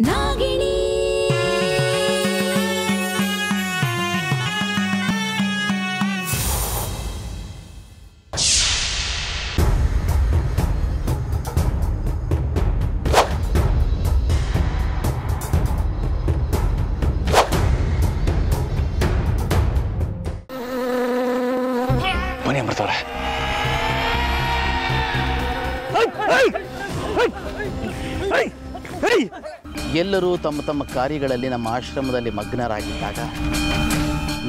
ನಾಗಿಣಿ ಮನೆ ಎಲ್ಲರೂ ತಮ್ಮ ತಮ್ಮ ಕಾರ್ಯಗಳಲ್ಲಿ ನಮ್ಮ ಆಶ್ರಮದಲ್ಲಿ ಮಗ್ನರಾಗಿದ್ದಾಗ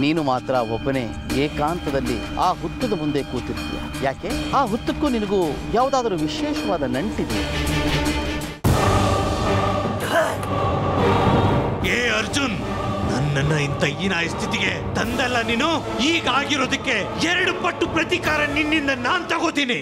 ನೀನು ಮಾತ್ರ ಒಬ್ಬನೇ ಏಕಾಂತದಲ್ಲಿ ಆ ಹುತ್ತದ ಮುಂದೆ ಕೂತಿರ್ತೀಯ. ಯಾಕೆ? ಆ ಹುತ್ತಕ್ಕೂ ನಿನಗೂ ಯಾವುದಾದರೂ ವಿಶೇಷವಾದ ನಂಟಿದೆ ಏ ಅರ್ಜುನ್, ನನ್ನನ್ನ ಇಂಥ ಈನ ಸ್ಥಿತಿಗೆ ತಂದಲ್ಲ ನೀನು? ಈಗ ಆಗಿರೋದಕ್ಕೆ ಎರಡು ಪಟ್ಟು ಪ್ರತೀಕಾರ ನಿನ್ನಿಂದ ನಾನ್ ತಗೋತೀನಿ.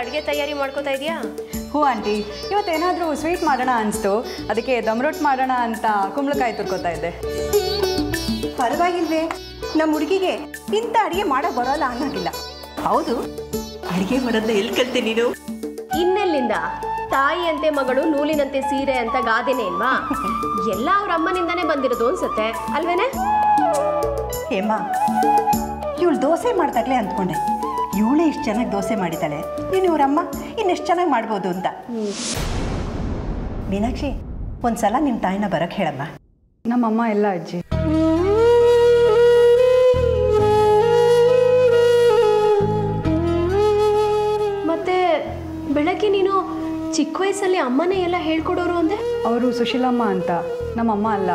ಅಡುಗೆ ತಯಾರಿ ಮಾಡ್ಕೋತಾ ಇದೆಯಾ? ಹ್ಞೂ ಆಂಟಿ ಇವತ್ತೇನಾದರೂ ಸ್ವೀಟ್ ಮಾಡೋಣ ಅನಿಸ್ತು. ಅದಕ್ಕೆ ದಮ್ ರೊಟ್ಟಿ ಮಾಡೋಣ ಅಂತ ಕುಂಬಳಕಾಯಿ ತುರ್ಕೋತಾ ಇದ್ದೆ. ಪರವಾಗಿಲ್ವೇ ನಮ್ಮ ಹುಡುಗಿಗೆ ಇಂಥ ಅಡುಗೆ ಮಾಡೋ ಬರೋಲ್ಲ ಅನ್ನೋಗಿಲ್ಲ ಹೌದು ಅಡುಗೆ ಮಾಡೋದನ್ನ ಎಲ್ಲಿ ಕಲ್ತೆ ನೀನು? ಇನ್ನೆಲ್ಲಿಂದ ತಾಯಿಯಂತೆ ಮಗಳು ನೂಲಿನಂತೆ ಸೀರೆ ಅಂತ ಗಾದೆನೇ ಇಲ್ವಾ? ಎಲ್ಲ ಅವ್ರ ಅಮ್ಮನಿಂದಾನೇ ಬಂದಿರೋದು ಅನ್ಸುತ್ತೆ ಅಲ್ವೇನೆ? ಹೇಮ್ಮ ಇವಳು ದೋಸೆ ಮಾಡ್ದಾಗ್ಲೇ ಅಂದ್ಕೊಂಡೆ. ಇವಳೇ ಇಷ್ಟು ಚೆನ್ನಾಗಿ ದೋಸೆ ಮಾಡಿದ್ದಾಳೆ. ಇನ್ನು ಇವರಮ್ಮ ಇನ್ನೆಷ್ಟು ಚೆನ್ನಾಗಿ ಮಾಡ್ಬೋದು ಅಂತ. ಮೀನಾಕ್ಷಿ ಒಂದ್ಸಲ ನಿಮ್ಮ ತಾಯಿನ ಬರಕ್ಕೆ ಹೇಳಮ್ಮ. ನಮ್ಮಮ್ಮ ಎಲ್ಲ ಅಜ್ಜಿ. ಮತ್ತೆ ಬೆಳಗ್ಗೆ ನೀನು ಚಿಕ್ಕ ವಯಸ್ಸಲ್ಲಿ ಅಮ್ಮನೇ ಎಲ್ಲ ಹೇಳ್ಕೊಡೋರು ಅಂದೆ ಅವರು ಸುಶೀಲಮ್ಮ ಅಂತ ನಮ್ಮಮ್ಮ ಅಲ್ಲ.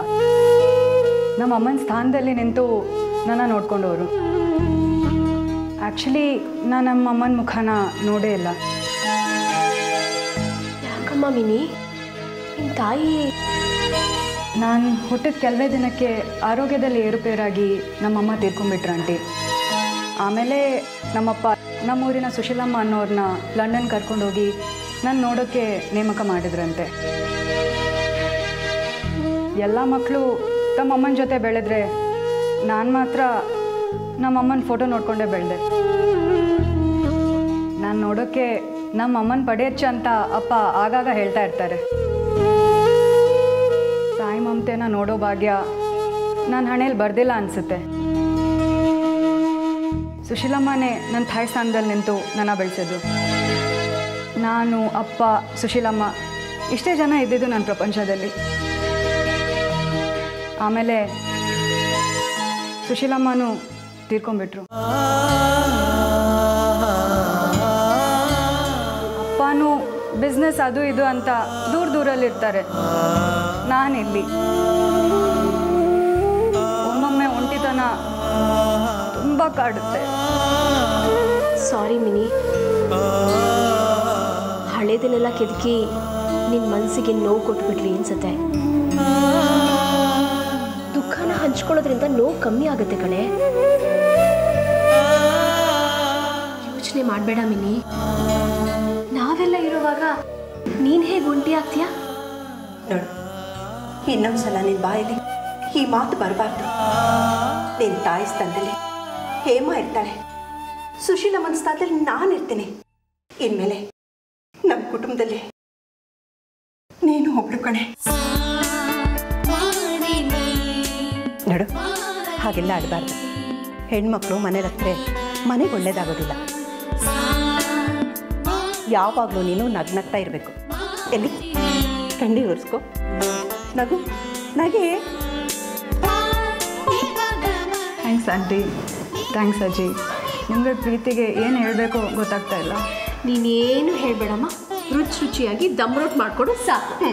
ನಮ್ಮಮ್ಮನ ಸ್ಥಾನದಲ್ಲಿ ನಿಂತು ನನ್ನ ನೋಡ್ಕೊಂಡವರು. ಆ್ಯಕ್ಚುಲಿ ನಾನು ನಮ್ಮ ಅಮ್ಮನ ಮುಖನ ನೋಡೇ ಇಲ್ಲ. ಯಾಕಮ್ಮ ಮಿನಿ? ನಿಮ್ಮ ತಾಯಿ? ನಾನು ಹುಟ್ಟಿದ ಕೆಲವೇ ದಿನಕ್ಕೆ ಆರೋಗ್ಯದಲ್ಲಿ ಏರುಪೇರಾಗಿ ನಮ್ಮಮ್ಮ ತೀರ್ಕೊಂಡ್ಬಿಟ್ರ ಆಂಟಿ. ಆಮೇಲೆ ನಮ್ಮಪ್ಪ ನಮ್ಮೂರಿನ ಸುಶೀಲಮ್ಮ ಅನ್ನೋರನ್ನ ಲಂಡನ್ ಕರ್ಕೊಂಡೋಗಿ ನಾನು ನೋಡೋಕ್ಕೆ ನೇಮಕ ಮಾಡಿದ್ರಂತೆ. ಎಲ್ಲ ಮಕ್ಕಳು ತಮ್ಮಮ್ಮನ ಜೊತೆ ಬೆಳೆದ್ರೆ ನಾನು ಮಾತ್ರ ನಮ್ಮಮ್ಮನ ಫೋಟೋ ನೋಡ್ಕೊಂಡೇ ಬೆಳೆದೆ. ನಾನು ನೋಡೋಕ್ಕೆ ನಮ್ಮ ಅಮ್ಮನ ಪಡೆಯಚ್ಚ ಅಂತ ಅಪ್ಪ ಆಗಾಗ ಹೇಳ್ತಾ ಇರ್ತಾರೆ. ತಾಯಿ ಮಮತೆನ ನೋಡೋ ಭಾಗ್ಯ ನಾನು ಹಣೆಯಲ್ಲಿ ಬರ್ದಿಲ್ಲ ಅನಿಸುತ್ತೆ. ಸುಶೀಲಮ್ಮನೇ ನನ್ನ ತಾಯಿ ಸ್ಥಾನದಲ್ಲಿ ನಿಂತು ನನ್ನ ಬೆಳೆಸಿದ್ರು ನಾನು, ಅಪ್ಪ, ಸುಶೀಲಮ್ಮ ಇಷ್ಟೇ ಜನ ಇದ್ದಿದ್ದು ನನ್ನ ಪ್ರಪಂಚದಲ್ಲಿ. ಆಮೇಲೆ ಸುಶೀಲಮ್ಮನೂ ತೀರ್ಕೊಂಡ್ಬಿಟ್ರು. ಅಪ್ಪನೂ ಬಿಸ್ನೆಸ್ ಅದು ಇದು ಅಂತ ದೂರ ದೂರಲ್ಲಿರ್ತಾರೆ ನಾನಿಲ್ಲಿ. ಒಮ್ಮೊಮ್ಮೆ ಒಂಟಿತನ ತುಂಬ ಕಾಡುತ್ತೆ. ಸಾರಿ ಮಿನಿ ಹಳೇದನ್ನೆಲ್ಲ ಕೆದಕಿ ನಿನ್ನ ಮನಸ್ಸಿಗೆ ನೋವು ಕೊಟ್ಬಿಡ್ಲಿ ಅನ್ಸತ್ತೆ. ದುಃಖನ ಹಂಚ್ಕೊಳ್ಳೋದ್ರಿಂದ ನೋವು ಕಮ್ಮಿ ಆಗುತ್ತೆ ಕಣೆ. ಯೋಚನೆ ಮಾಡಬೇಡ ಮಿನಿ. ನಾವೆಲ್ಲ ಇರುವಾಗ ನೀನ್ ಹೇಗೆ ಒಂಟಿ ಆಗ್ತೀಯಾ? ನೋಡು, ಇನ್ನೊಂದ್ಸಲ ನಿನ್ನ ಬಾಯಲ್ಲಿ ಈ ಮಾತು ಬರಬಾರ್ದು. ನಿನ್ನ ತಾಯಿ ಸ್ಥಾನದಲ್ಲಿ ಹೇಮ ಇರ್ತಾಳೆ. ಸುಶೀಲ ಸ್ಥಾನದಲ್ಲಿ ನಾನು ಇರ್ತೀನಿ. ಇನ್ಮೇಲೆ ನಮ್ಮ ಕುಟುಂಬದಲ್ಲಿ ನೀನು ಒಬ್ಳು ಕಣೆ. ನೋಡು, ಹಾಗೆಲ್ಲ ಆಡಬಾರ್ದು ಹೆಣ್ಮಕ್ಳು ಮನೆ ಹತ್ರ ಮನೆಗೆ ಒಳ್ಳೇದಾಗೋದಿಲ್ಲ. ಯಾವಾಗಲೂ ನೀನು ನಗ್ನಗ್ತಾ ಇರಬೇಕು. ಎಲ್ಲಿ? ಕಂಡಿ ಒರೆಸ್ಕೊ. ನಗು. ನಗೆ. ಥ್ಯಾಂಕ್ಸ್ ಆಂಟಿ ಥ್ಯಾಂಕ್ಸ್ ಅಜ್ಜಿ. ನಿಮಗೆ ಪ್ರೀತಿಗೆ ಏನು ಹೇಳಬೇಕು ಗೊತ್ತಾಗ್ತಾ ಇಲ್ಲ. ನೀನೇನು ಹೇಳಬೇಡಮ್ಮ. ರುಚಿ ರುಚಿಯಾಗಿ ದಮ್ ರೋಟ್ ಮಾಡಿಕೊಡು ಸಾಕು.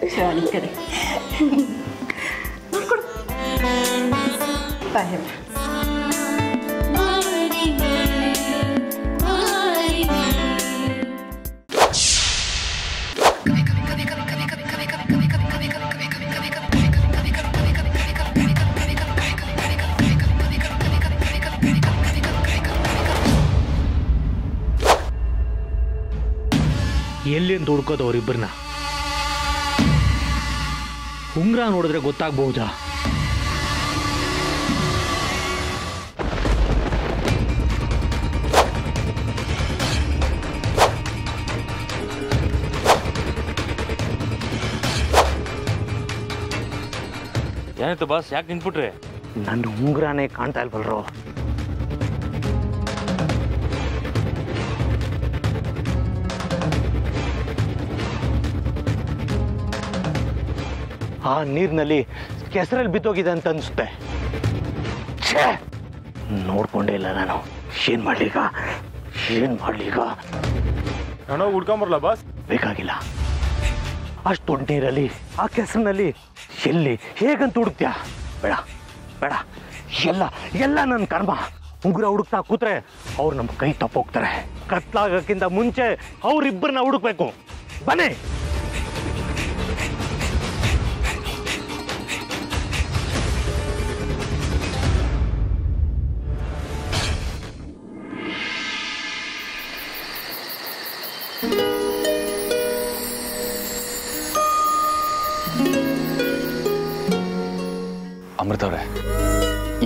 ಬಾಯ್ ಕಡೆ ನೋಡ್ಕೊಡು ಬಾ ಹೇಮ ದುಡ್ಕೋದು ಹುಡ್ಕೋದು ಅವರಿಬ್ಬರನ್ನ ಉಂಗ್ರ ನೋಡಿದ್ರೆ ಗೊತ್ತಾಗ್ಬಹುದಾ? ಏನಾಯ್ತು ಬಾಸ್ ಯಾಕೆ ನಿಂತ್ಬಿಟ್ರಿ? ನನ್ನ ಉಂಗ್ರಾನೇ ಕಾಣ್ತಾ ಇಲ್ವಲ್ರೋ? ಆ ನೀರಿನಲ್ಲಿ ಕೆಸರಲ್ಲಿ ಬಿದ್ದೋಗಿದೆ ಅಂತ ಅನಿಸುತ್ತೆ. ಛೇ! ನೋಡ್ಕೊಂಡೇ ಇಲ್ಲ ನಾನು. ಏನ್ ಮಾಡ್ಲೀಗ ಏನ್ ಮಾಡ್ಲೀಗ ನಾನು ಹುಡ್ಕೊಂಬರ್ಲ ಬಾಸ್ ಬೇಕಾಗಿಲ್ಲ. ಅಷ್ಟು ದೊಡ್ಡ ನೀರಲ್ಲಿ ಆ ಕೆಸರಿನಲ್ಲಿ ಎಲ್ಲಿ ಹೇಗಂತ ಹುಡುಕ್ತ್ಯಾ? ಬೇಡ ಬೇಡ. ಎಲ್ಲ ಎಲ್ಲ ನನ್ನ ಕರ್ಮ. ಉಗುರ ಹುಡುಕ್ತಾ ಕೂತ್ರೆ ಅವ್ರು ನಮ್ಮ ಕೈ ತಪ್ಪೋಗ್ತಾರೆ. ಕತ್ಲಾಗಕ್ಕಿಂತ ಮುಂಚೆ ಅವ್ರಿಬ್ಬರನ್ನ ಹುಡುಕ್ಬೇಕು. ಬನ್ನಿ!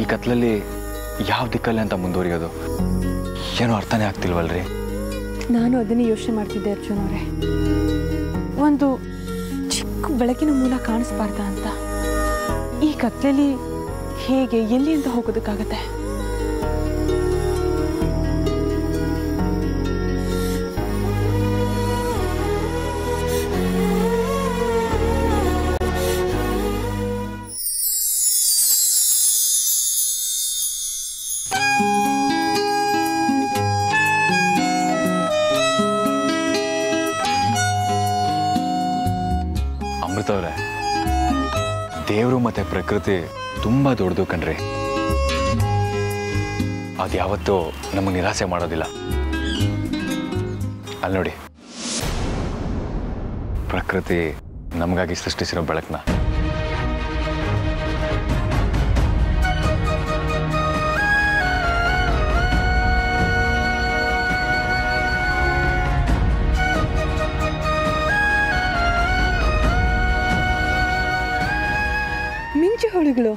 ಈ ಕತ್ಲಲ್ಲಿ ಯಾವ ದಿಕ್ಕಲ್ಲಿ ಅಂತ ಮುಂದುವರಿಯೋದು? ಏನೋ ಅರ್ಥನೇ ಆಗ್ತಿಲ್ವಲ್ರಿ? ನಾನು ಅದನ್ನೇ ಯೋಚನೆ ಮಾಡ್ತಿದ್ದೆ ಅರ್ಜುನ್ ಅವರೇ. ಒಂದು ಚಿಕ್ಕ ಬೆಳಕಿನ ಮೂಲ ಕಾಣಿಸ್ಬಾರ್ದ ಅಂತ? ಈ ಕತ್ಲಲ್ಲಿ ಹೇಗೆ, ಎಲ್ಲಿ ಅಂತ ಹೋಗೋದಕ್ಕಾಗತ್ತೆ? ಪ್ರಕೃತಿ ತುಂಬಾ ದೊಡ್ಡದು ಕಣ್ರಿ. ಅದು ಯಾವತ್ತೂ ನಮಗೆ ನಿರಾಸೆ ಮಾಡೋದಿಲ್ಲ. ಅಲ್ಲಿ ನೋಡಿ. ಪ್ರಕೃತಿ ನಮಗಾಗಿ ಸೃಷ್ಟಿಸಿರೋ ಬೆಳಕನ್ನ ಮಿಂಚು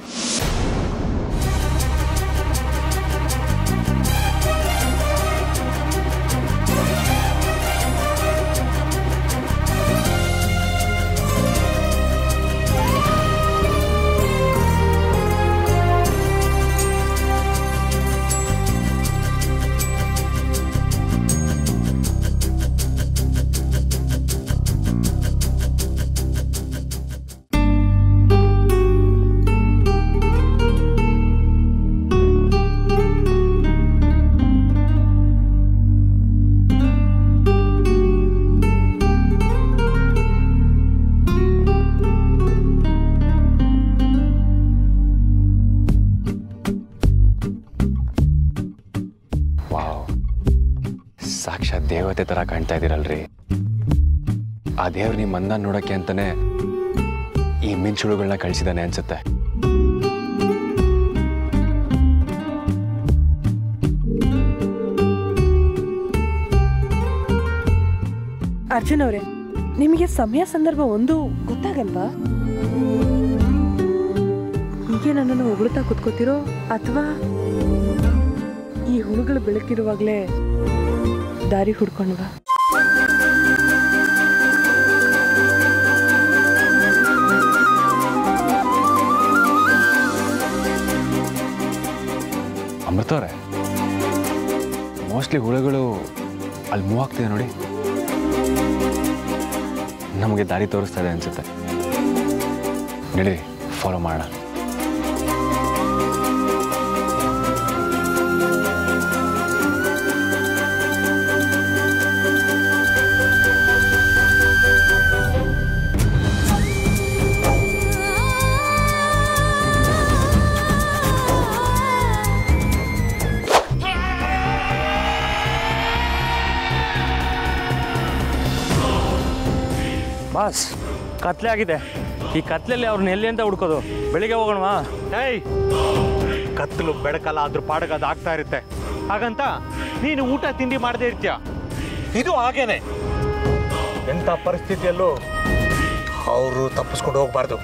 ದೇವತೆ ತರ ಕಾಣ್ತಾ ಇದ್ದೀರಲ್ರಿ. ಆ ದೇವ್ರು ನಿಮ್ಮನ್ನ ನೋಡಕ್ಕೆ ಅಂತಾನೆ ಈ ಮಿಂಚುಳುಗಳನ್ನ ಕಳಿಸಿದಾನೆ ಅನ್ಸುತ್ತೆ. ಅರ್ಜುನ್ ಅವರೇ, ನಿಮಗೆ ಸಮಯ ಸಂದರ್ಭ ಒಂದು ಗೊತ್ತಾಗಲ್ವಾ? ಹೀಗೆ ನನ್ನನ್ನು ಹೊಗಳುತ್ತಾ ಕುತ್ಕೋತಿರೋ ಅಥವಾ ಈ ಹುಳುಗಳು ಬೆಳಕಿರುವಾಗಲೇ ದಾರಿ ಹುಡ್ಕೊಂಡ್ವ ಅಮೃತ ಅವ್ರೆ ಮೋಸ್ಟ್ಲಿ ಹುಳುಗಳು ಅಲ್ಲಿ ಮೂವ್ ಆಗ್ತಿದೆ ನೋಡಿ. ನಮಗೆ ದಾರಿ ತೋರಿಸ್ತಾ ಇದೆ ಅನ್ಸುತ್ತೆ. ನಡೀರಿ ಫಾಲೋ ಮಾಡೋಣ. ಬಾಸ್, ಕತ್ಲೆ ಆಗಿದೆ. ಈ ಕತ್ಲೆಯಲ್ಲಿ ಅವ್ರನ್ನ ಎಲ್ಲಿ ಅಂತ ಹುಡ್ಕೋದು? ಬೆಳಿಗ್ಗೆ ಹೋಗೋಣವಾ? ಏಯ್! ಕತ್ಲು ಬೆಡಕಲ್ಲ ಅದ್ರ ಪಾಡಗ ಅದು ಆಗ್ತಾ ಇರುತ್ತೆ. ಹಾಗಂತ, ನೀನು ಊಟ, ತಿಂಡಿ ಮಾಡದೇ ಇರ್ತೀಯ. ಇದು ಹಾಗೇನೆ. ಎಂಥ ಪರಿಸ್ಥಿತಿಯಲ್ಲೂ ಅವರು ತಪ್ಪಿಸ್ಕೊಂಡು ಹೋಗ್ಬಾರ್ದು.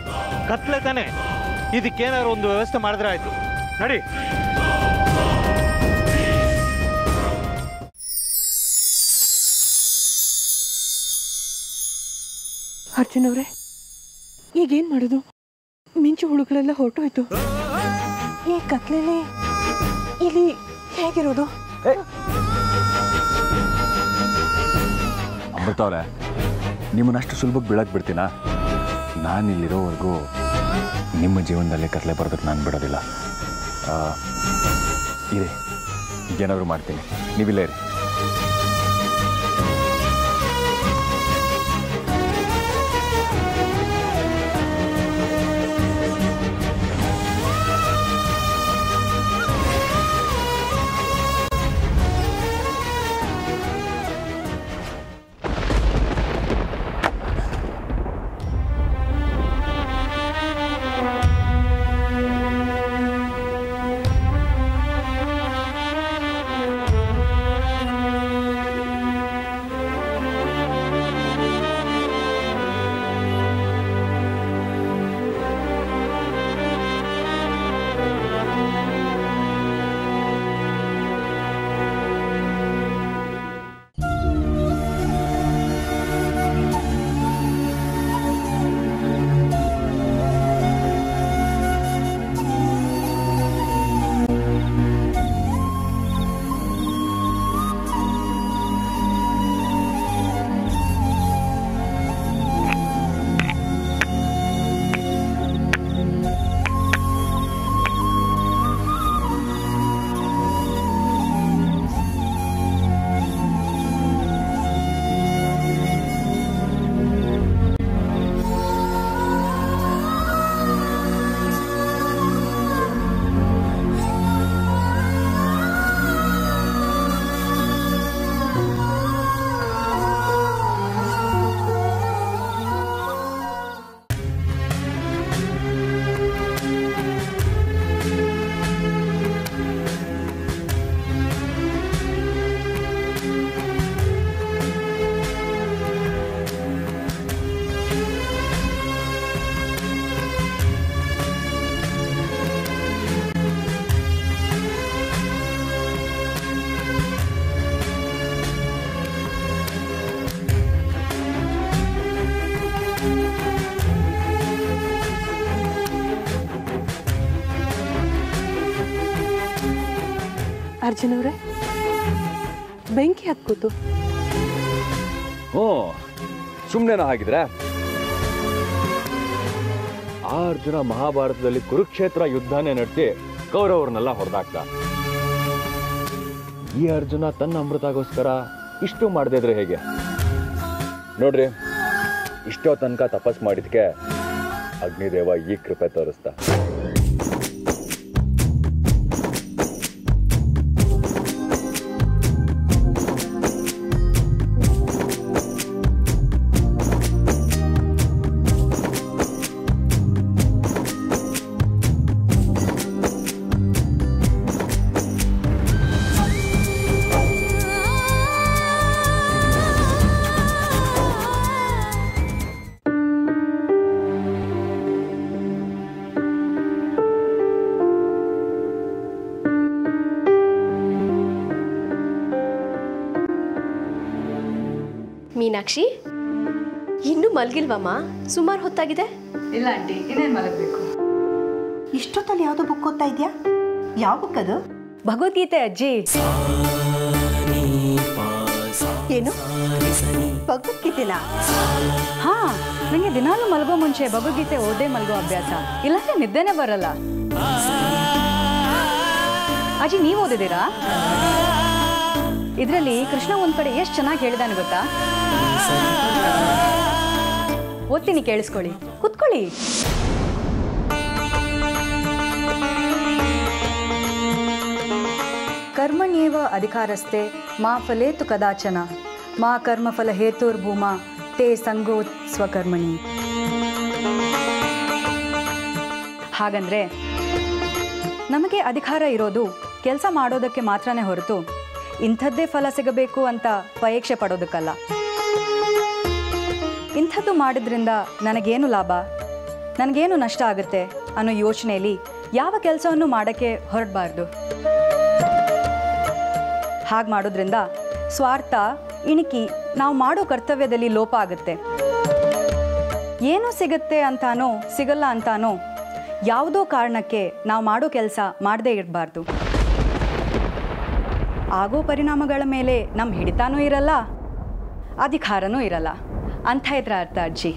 ಕತ್ಲೆ ತಾನೆ. ಇದಕ್ಕೇನಾದ್ರು ಒಂದು ವ್ಯವಸ್ಥೆ ಮಾಡಿದ್ರೆ ಆಯ್ತು. ನಡಿ. ಅರ್ಜುನ್ ಅವರೇ? ಈಗೇನು ಮಾಡೋದು? ಮಿಂಚು ಹುಳುಗಳೆಲ್ಲ ಹೊರಟೋಯ್ತು. ಈ ಕತ್ಲೆಲಿ ಇಲ್ಲಿ ಹೇಗಿರೋದು? ಅಮೃತ ಅವರೇ, ನಿಮ್ಮನ್ನಷ್ಟು ಸುಲಭಕ್ಕೆ ಬೀಳಕ್ಕೆ ಬಿಡ್ತೀನಾ? ನಾನು ಇಲ್ಲಿರೋವರೆಗೂ ನಿಮ್ಮ ಜೀವನದಲ್ಲಿ ಕತ್ಲೆ ಬರೋದಕ್ಕೆ ನಾನು ಬಿಡೋದಿಲ್ಲ. ಇರಿ, ಏನಾದರೂ ಮಾಡ್ತೀನಿ. ನೀವಿಲ್ಲೇ ಇರಿ. ಅರ್ಜುನ್ ಅವರೇ? ಬೆಂಕಿ ಹತ್ಕೋತು ಓ ಸುಮ್ಮನೆನೋ ಹಾಗಿದ್ರೆ? ಆ ಅರ್ಜುನ ಮಹಾಭಾರತದಲ್ಲಿ ಕುರುಕ್ಷೇತ್ರ ಯುದ್ಧನೇ ನಡೆಸಿ ಕೌರವರನ್ನೆಲ್ಲ ಹೊರದಾಕ್ತ ಈ ಅರ್ಜುನ ತನ್ನ ಅಮೃತಗೋಸ್ಕರ ಇಷ್ಟು ಮಾಡದಿದ್ರೆ ಹೇಗೆ? ನೋಡ್ರಿ, ಇಷ್ಟೋ ತನಕ ತಪಸ್ ಮಾಡಿದ್ಕೆ ಅಗ್ನಿದೇವ ಈ ಕೃಪೆ ತೋರಿಸ್ತಾ ಮೀನಾಕ್ಷಿ ಇನ್ನೂ ಮಲಗಿಲ್ವಮ್ಮ? ಸುಮಾರು ಹೊತ್ತಾಗಿದೆ? ಇಲ್ಲ ಆಂಟಿ ಇನ್ನೇನು ಮಲಗಬೇಕು? ಇಷ್ಟೊತ್ತಲ್ಲಿ ಯಾವುದೋ ಬುಕ್ ಓದ್ತಾ ಇದೆಯಾ? ಯಾವ ಬುಕ್ ಅದು? ಭಗವದ್ಗೀತೆ ಅಜ್ಜಿ. ಏನು? ಭಗವದ್ಗೀತೆನಾ? ಹಾ ನನಗೆ ದಿನಾಲು ಮಲಗೋ ಮುಂಚೆ ಭಗವದ್ಗೀತೆ ಓದೇ ಮಲಗೋ ಅಭ್ಯಾಸ. ಇಲ್ಲಾಂದ್ರೆ ನಿದ್ದೆನೇ ಬರಲ್ಲ. ಅಜ್ಜಿ ನೀವು ಓದಿದ್ದೀರಾ? ಇದರಲ್ಲಿ ಕೃಷ್ಣ ಒಂದ್ ಕಡೆ ಎಷ್ಟು ಚೆನ್ನಾಗಿ ಹೇಳಿದಾನೆ ಗೊತ್ತಾ? ಓದ್ತೀನಿ ಕೇಳಿಸ್ಕೊಳ್ಳಿ. ಕುತ್ಕೊಳ್ಳಿ. ಕರ್ಮಣ್ಯೇವ ಅಧಿಕಾರಸ್ಥೆ, ಮಾ ಫಲೇತು ಕದಾಚನ. ಮಾ ಕರ್ಮಫಲ ಹೇತುರ್ಭೂಮ ತೇ ಸಂಗೋ ಸ್ವಕರ್ಮಣಿ. ಹಾಗಂದ್ರೆ, ನಮಗೆ ಅಧಿಕಾರ ಇರೋದು ಕೆಲಸ ಮಾಡೋದಕ್ಕೆ ಮಾತ್ರನೇ ಹೊರತು ಇಂಥದ್ದೇ ಫಲ ಸಿಗಬೇಕು ಅಂತ ಪರೀಕ್ಷೆ ಪಡೋದಕ್ಕಲ್ಲ. ಇಂಥದ್ದು ಮಾಡಿದ್ರಿಂದ ನನಗೇನು ಲಾಭ? ನನಗೇನು ನಷ್ಟ ಆಗುತ್ತೆ ಅನ್ನೋ ಯೋಚನೆಯಲ್ಲಿ ಯಾವ ಕೆಲಸವನ್ನು ಮಾಡೋಕ್ಕೆ ಹೊರಡಬಾರ್ದು? ಹಾಗೆ ಮಾಡೋದ್ರಿಂದ ಸ್ವಾರ್ಥ, ಇಣಿಕಿ ನಾವು ಮಾಡೋ ಕರ್ತವ್ಯದಲ್ಲಿ ಲೋಪ ಆಗುತ್ತೆ. ಏನು ಸಿಗುತ್ತೆ ಅಂತಾನೋ, ಸಿಗಲ್ಲ ಅಂತಾನೋ ಯಾವುದೋ ಕಾರಣಕ್ಕೆ ನಾವು ಮಾಡೋ ಕೆಲಸ ಮಾಡದೇ ಇರಬಾರ್ದು. ಆಗೋ ಪರಿಣಾಮಗಳ ಮೇಲೆ ನಮ್ಮ ಹಿಡಿತಾನೂ ಇರಲ್ಲ, ಅಧಿಕಾರನೂ ಇರಲ್ಲ. ಅಂತ ಇದ್ರ ಅರ್ಥ ಅಜ್ಜಿ.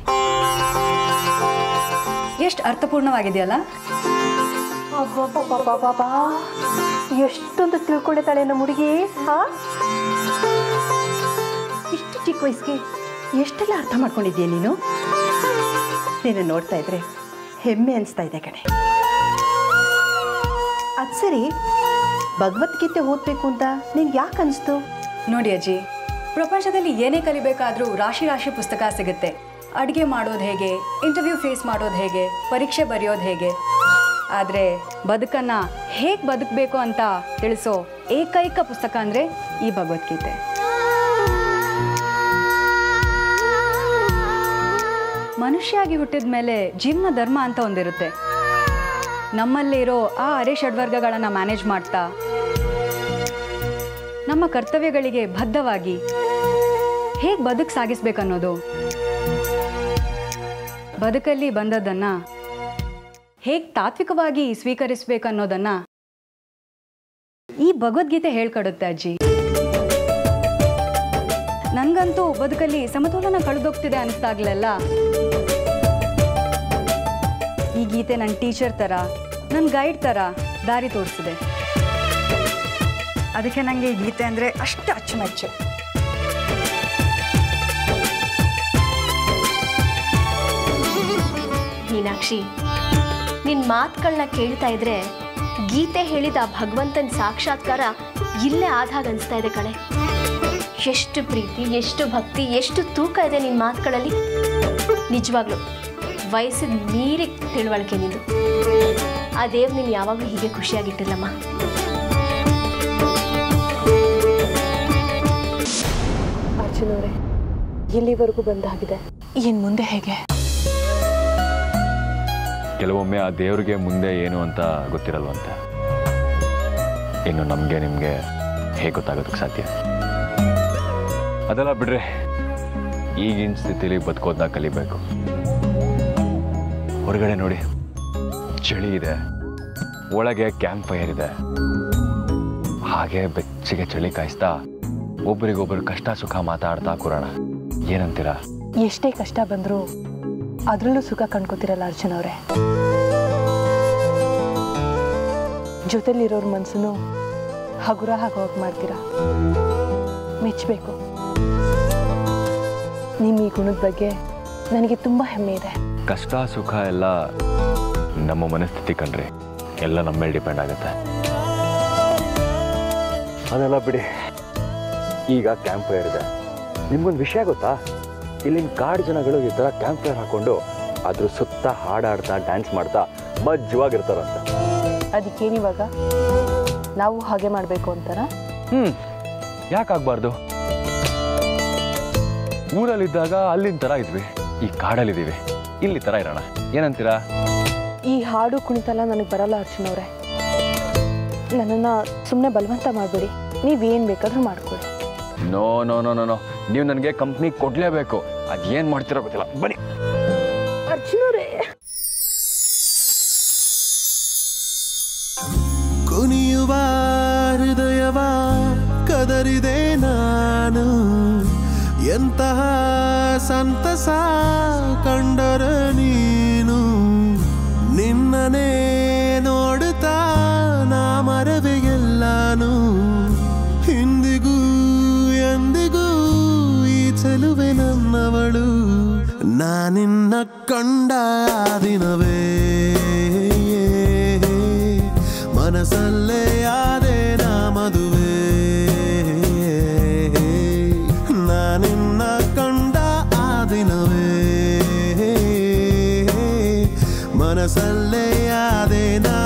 ಎಷ್ಟು ಅರ್ಥಪೂರ್ಣವಾಗಿದೆಯಲ್ಲ. ಎಷ್ಟೊಂದು ತಿಳ್ಕೊಂಡಿದ್ದಾಳೆ ನಮ್ಮ ಹುಡುಗಿ ಹಾ ಇಷ್ಟು ಚಿಕ್ಕ ವಯಸ್ಸಿಗೆ ಎಷ್ಟೆಲ್ಲ ಅರ್ಥ ಮಾಡ್ಕೊಂಡಿದ್ದೀಯ ನೀನು? ನೀನು ನೋಡ್ತಾ ಇದ್ರೆ ಹೆಮ್ಮೆ ಅನಿಸ್ತಾ ಇದೆ ಕಣೆ. ಅದು ಸರಿ ಭಗವದ್ಗೀತೆ ಓದಬೇಕು ಅಂತ ನಿನ್ಗೆ ಯಾಕೆ ಅನಿಸ್ತು? ನೋಡಿ ಅಜ್ಜಿ ಪ್ರಪಂಚದಲ್ಲಿ ಏನೇ ಕಲಿಬೇಕಾದ್ರೂ ರಾಶಿ ರಾಶಿ ಪುಸ್ತಕ ಸಿಗುತ್ತೆ. ಅಡುಗೆ ಮಾಡೋದು ಹೇಗೆ? ಇಂಟರ್ವ್ಯೂ ಫೇಸ್ ಮಾಡೋದು ಹೇಗೆ? ಪರೀಕ್ಷೆ ಬರೆಯೋದು ಹೇಗೆ? ಆದರೆ ಬದುಕನ್ನು ಹೇಗೆ ಬದುಕಬೇಕು ಅಂತ ತಿಳಿಸೋ ಏಕೈಕ ಪುಸ್ತಕ ಅಂದರೆ ಈ ಭಗವದ್ಗೀತೆ. ಮನುಷ್ಯಾಗಿ ಹುಟ್ಟಿದ ಮೇಲೆ ಜೀವನ ಧರ್ಮ ಅಂತ ಒಂದಿರುತ್ತೆ. ನಮ್ಮಲ್ಲಿರೋ ಆ ಅರೆ ಷಡ್ವರ್ಗಗಳನ್ನು ಮ್ಯಾನೇಜ್ ಮಾಡ್ತಾ, ನಮ್ಮ ಕರ್ತವ್ಯಗಳಿಗೆ ಬದ್ಧವಾಗಿ ಹೇಗೆ ಬದುಕು ಸಾಗಿಸ್ಬೇಕನ್ನೋದು? ಬದುಕಲ್ಲಿ ಬಂದದ್ದನ್ನ ಹೇಗೆ ತಾತ್ವಿಕವಾಗಿ ಸ್ವೀಕರಿಸ್ಬೇಕನ್ನೋದನ್ನ ಈ ಭಗವದ್ಗೀತೆ ಹೇಳ್ಕೊಡುತ್ತೆ ಅಜ್ಜಿ. ನನಗಂತೂ ಬದುಕಲ್ಲಿ ಸಮತೋಲನ ಕಳೆದೋಗ್ತಿದೆ ಅನಿಸ್ದಾಗ್ಲೆಲ್ಲ. ಈ ಗೀತೆ ನನ್ನ ಟೀಚರ್ ಥರ ನನ್ನ ಗೈಡ್ ಥರ ದಾರಿ ತೋರಿಸಿದೆ. ಅದಕ್ಕೆ ನನಗೆ ಈ ಗೀತೆ ಅಂದರೆ ಅಷ್ಟು ಅಚ್ಚುಮೆಚ್ಚು. ಮೀನಾಕ್ಷಿ ನಿನ್ ಮಾತುಗಳನ್ನ ಕೇಳ್ತಾ ಇದ್ರೆ ಗೀತೆ ಹೇಳಿದ ಭಗವಂತನ ಸಾಕ್ಷಾತ್ಕಾರ ಇಲ್ಲೇ ಆದಾಗ ಅನಿಸ್ತಾ ಇದೆ ಕಣೆ. ಎಷ್ಟು ಪ್ರೀತಿ ಎಷ್ಟು ಭಕ್ತಿ ಎಷ್ಟು ತೂಕ ಇದೆ ನಿನ್ನ ಮಾತುಗಳಲ್ಲಿ ನಿಜವಾಗ್ಲು ವಯಸ್ಸಿನ ಮೀರಿ ತಿಳುವಳಿಕೆ ನಿಂದು. ಆ ದೇವ್ ನೀನು ಯಾವಾಗಲೂ ಹೀಗೆ ಖುಷಿಯಾಗಿಟ್ಟಿಲ್ಲಮ್ಮ. ಅರ್ಜುನವ್ರೆ ಇಲ್ಲಿವರೆಗೂ ಬಂದಾಗಿದೆ. ಇನ್ ಮುಂದೆ ಹೇಗೆ? ಕೆಲವೊಮ್ಮೆ ಆ ದೇವ್ರಿಗೆ ಮುಂದೆ ಏನು ಅಂತ ಗೊತ್ತಿರಲ್ವಂತೆ. ಇನ್ನು ನಮಗೆ ನಿಮಗೆ ಹೇಗೆ ಗೊತ್ತಾಗೋದಕ್ಕೆ ಸಾಧ್ಯ? ಅದೆಲ್ಲ ಬಿಡ್ರಿ ಈಗಿನ ಸ್ಥಿತಿಲಿ ಬದುಕೋದನ್ನ ಕಲಿಬೇಕು. ಹೊರಗಡೆ ನೋಡಿ, ಚಳಿ ಇದೆ, ಒಳಗೆ ಕ್ಯಾಂಪ್ ಫೈರ್ ಇದೆ. ಹಾಗೆ ಬೆಚ್ಚಗೆ ಚಳಿ ಕಾಯಿಸ್ತಾ ಒಬ್ರಿಗೊಬ್ರು ಕಷ್ಟ ಸುಖ ಮಾತಾಡ್ತಾ ಕೂರೋಣ. ಏನಂತೀರಾ? ಎಷ್ಟೇ ಕಷ್ಟ ಬಂದರೂ ಅದರಲ್ಲೂ ಸುಖ ಕಂಡ್ಕೋತಿರಲ್ಲ ಅರ್ಜುನ್ ಅವರೇ? ಜೊತೆಲಿರೋರ್ ಮನ್ಸನ್ನು ಹಗುರ ಹಾಗೆ ಮಾಡ್ತೀರಾ? ಮೆಚ್ಚಬೇಕು ನಿಮ್ಮ ಈ ಗುಣದ ಬಗ್ಗೆ ನನಗೆ ತುಂಬ ಹೆಮ್ಮೆ ಇದೆ. ಕಷ್ಟ ಸುಖ ಎಲ್ಲ ನಮ್ಮ ಮನಸ್ಥಿತಿ ಕಣ್ರಿ ಎಲ್ಲ ನಮ್ಮ ಮೇಲೆ ಡಿಪೆಂಡ್ ಆಗುತ್ತೆ. ಅದೆಲ್ಲ ಬಿಡಿ. ಈಗ ಕ್ಯಾಂಪ್ ಇದೆ. ನಿಮ್ಗೊಂದು ವಿಷಯ ಗೊತ್ತಾ? ಇಲ್ಲಿನ ಕಾಡು ಜನಗಳು ಈ ಥರ ಕ್ಯಾಂಪ್ ಫೈರ್ ಹಾಕೊಂಡು ಅದ್ರ ಸುತ್ತ ಹಾಡಾಡ್ತಾ ಡ್ಯಾನ್ಸ್ ಮಾಡ್ತಾ ಮಜ್ವಾಗಿರ್ತಾರಂತೆ ಅದಕ್ಕೇನಿವಾಗ ನಾವು ಹಾಗೆ ಮಾಡಬೇಕು ಅಂತಾರ ಹ್ಞೂ ಯಾಕಾಗಬಾರ್ದು? ಊರಲ್ಲಿದ್ದಾಗ ಅಲ್ಲಿನ ಥರ ಇದ್ವಿ ಈ ಕಾಡಲ್ಲಿದ್ದೀವಿ. ಇಲ್ಲಿ ಥರ ಇರೋಣ. ಏನಂತೀರಾ? ಈ ಹಾಡು ಕುಣಿತಲ್ಲ ನನಗೆ ಬರಲ್ಲ ಅರ್ಜುನ್ ಅವರೇ. ನನ್ನನ್ನು ಸುಮ್ಮನೆ ಬಲವಂತ ಮಾಡಬೇಡಿ. ನೀವೇನು ಬೇಕಾದರೂ ಮಾಡ್ಕೊಳ್ಳಿ no no no no no ನೀವು ನನಗೆ ಕಂಪ್ನಿ ಕೊಡ್ಲೇಬೇಕು. ಅದೇನು ಮಾಡ್ತಿರೋ ಗೊತ್ತಿಲ್ಲ. ಬನ್ನಿ. ಅರ್ಜುನರೇ ಕುಣಿಯುವ ಹೃದಯವ ಕದರಿದೆ ನಾನು. ಎಂತಹ ಸಂತಸ ಕಂಡರ ನೀನು. ನಿನ್ನನೇ ಕಂಡ ದಿನವೇ ಮನಸ್ಸಲ್ಲೇ ಆದೆ ನಾ ಮದುವೆ ನಾನಿನ್ನ ಕಂಡ ಆ ದಿನವೇ ಮನಸ್ಸಲ್ಲೇ ಆದೆ ನಾ